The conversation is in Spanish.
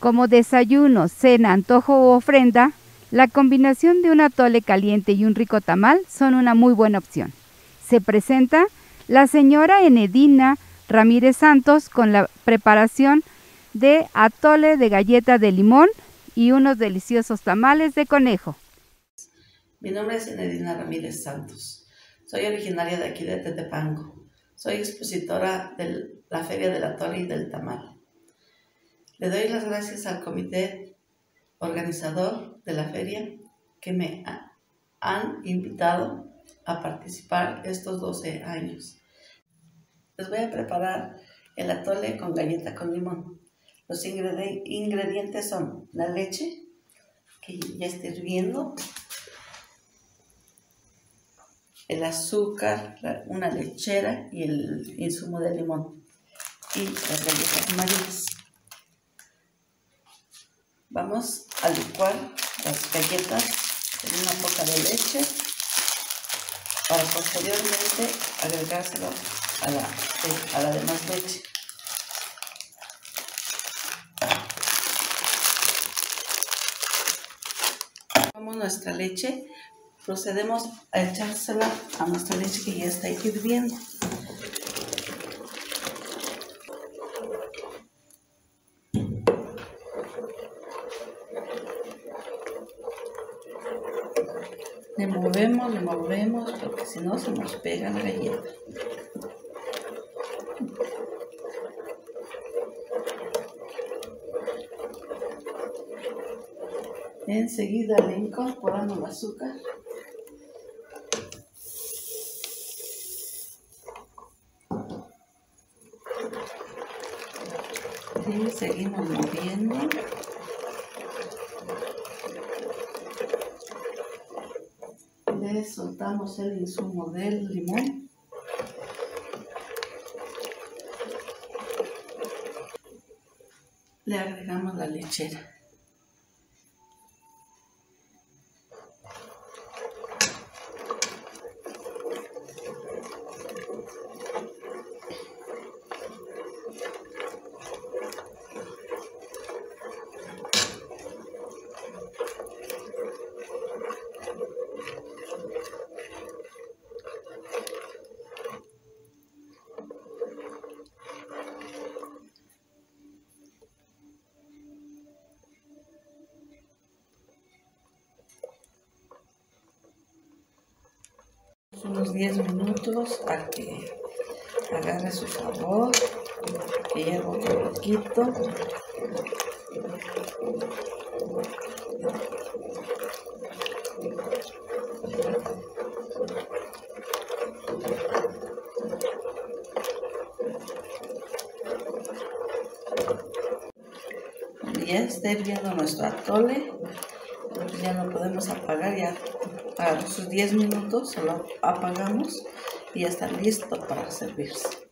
Como desayuno, cena, antojo u ofrenda, la combinación de un atole caliente y un rico tamal son una muy buena opción. Se presenta la señora Enedina Ramírez Santos con la preparación de atole de galleta de limón y unos deliciosos tamales de conejo. Mi nombre es Enedina Ramírez Santos. Soy originaria de aquí de Tetepango. Soy expositora de la Feria del Atole y del Tamal. Le doy las gracias al comité organizador de la feria que me han invitado a participar estos 12 años. Les voy a preparar el atole con galleta con limón. Los ingredientes son la leche, que ya está hirviendo, el azúcar, una lechera y el insumo de limón y las galletas marinas. Vamos a licuar las galletas con una poca de leche para posteriormente agregárselo a la, a la demás leche. Como nuestra leche, procedemos a echársela a nuestra leche que ya está hirviendo. Le movemos, le movemos, porque si no se nos pega la galleta. Enseguida le incorporamos el azúcar. Y seguimos moviendo. Soltamos el insumo del limón. Le agregamos la lechera. Unos 10 minutos a que agarre su sabor, que hierva un poquito. Ya está hirviendo nuestro atole, ya lo podemos apagar ya a sus 10 minutos, se lo apagamos y ya está listo para servirse.